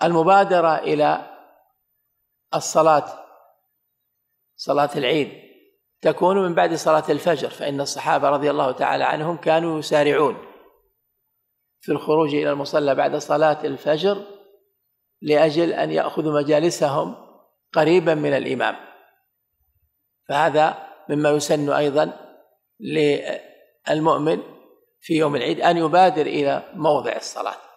والمبادرة إلى الصلاة صلاة العيد. تكون من بعد صلاة الفجر فإن الصحابة رضي الله تعالى عنهم كانوا يسارعون في الخروج إلى المصلى بعد صلاة الفجر لأجل أن يأخذوا مجالسهم قريبا من الإمام. فهذا مما يسن أيضا للمؤمن في يوم العيد أن يبادر إلى موضع الصلاة.